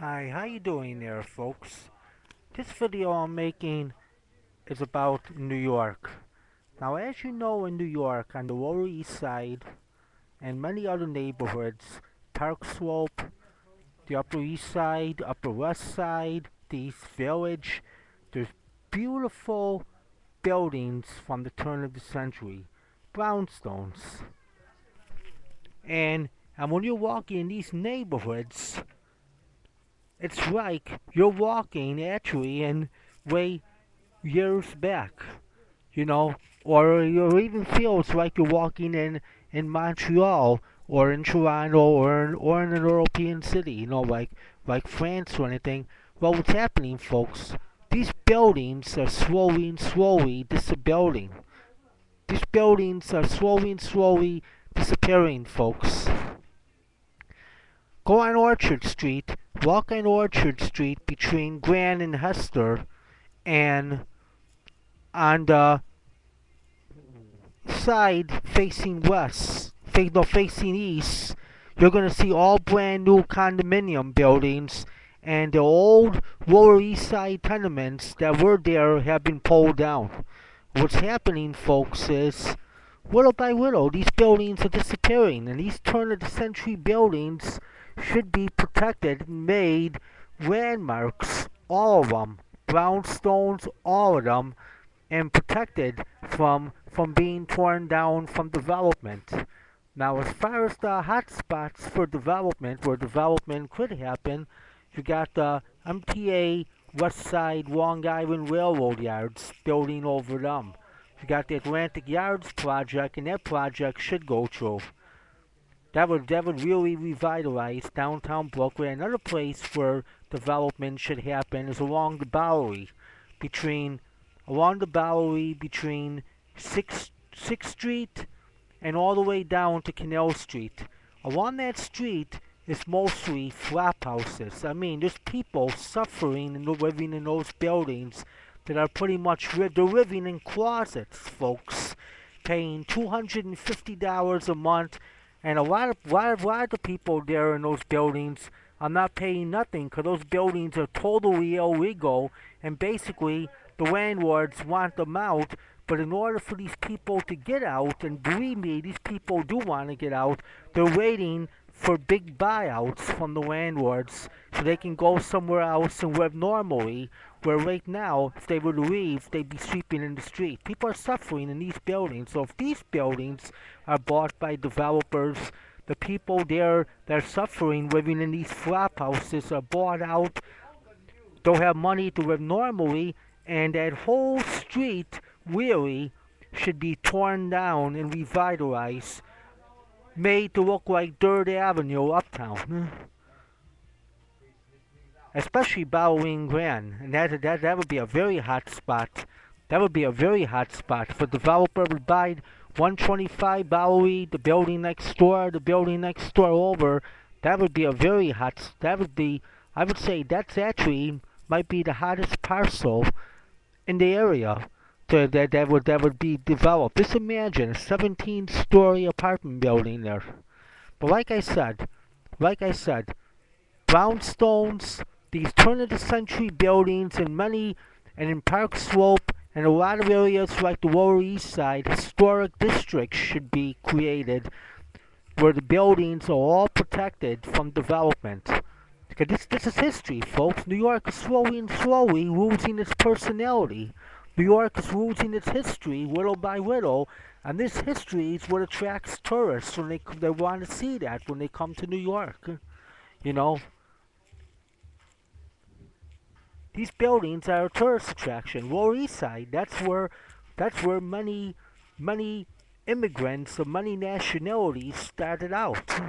Hi, how you doing there, folks? This video I'm making is about New York. Now, as you know, in New York, on the Lower East Side, and many other neighborhoods, Park Slope, the Upper East Side, Upper West Side, the East Village, there's beautiful buildings from the turn of the century, brownstones. And, and when you walk in these neighborhoods, it's like you're walking actually in way years back, you know, or it even feels like you're walking in in Montreal or in Toronto or in, or in an European city, you know, like like France or anything. Well, what's happening, folks? These buildings are slowly and slowly disappearing. These buildings are slowly and slowly disappearing, folks. Go on Orchard Street walk on Orchard Street between Grand and Hester and on the side facing west, no, facing east, you're going to see all brand new condominium buildings and the old Lower East Side tenements that were there have been pulled down. What's happening, folks, is little by little these buildings are disappearing and these turn of the century buildings should be protected made landmarks, all of them, brownstones, all of them, and protected from from being torn down from development. Now, as far as the hotspots for development, where development could happen, you got the MTA West Side Long Island Railroad Yards building over them. You got the Atlantic Yards project, and that project should go through. That would that would really revitalize downtown Brooklyn. Another place where development should happen is along the Bowery, between along the Bowery between Sixth Sixth Street and all the way down to Canal Street. Along that street is mostly flop houses. I mean, there's people suffering and living in those buildings that are pretty much they're living in closets, folks, paying two hundred and fifty dollars a month and a lot of, lot of, lot of people there in those buildings are not paying nothing because those buildings are totally illegal and basically the landlords want them out. But in order for these people to get out, and believe me, these people do want to get out, they're waiting for big buyouts from the landlords so they can go somewhere else and live normally where right now, if they were to leave, they'd be sleeping in the street. People are suffering in these buildings. So if these buildings are bought by developers, the people there that are suffering living in these flop houses are bought out, don't have money to live normally, and that whole street really should be torn down and revitalized, made to look like Third Avenue uptown especially Bowling Grand, and that that that would be a very hot spot. That would be a very hot spot for developer would buy 125 Bowery, the building next door, the building next door over. That would be a very hot. That would be. I would say that's actually might be the hottest parcel in the area to, that that would that would be developed. Just imagine a 17-story apartment building there. But like I said, like I said, brownstones these turn of the century buildings in many and in Park Slope and a lot of areas like the Lower East Side, historic districts should be created where the buildings are all protected from development. Because this, this is history, folks. New York is slowly and slowly losing its personality. New York is losing its history little by little, and this history is what attracts tourists when they, they want to see that when they come to New York. You know, these buildings are a tourist attraction. Lower East Side, that's where that's where many many immigrants of many nationalities started out.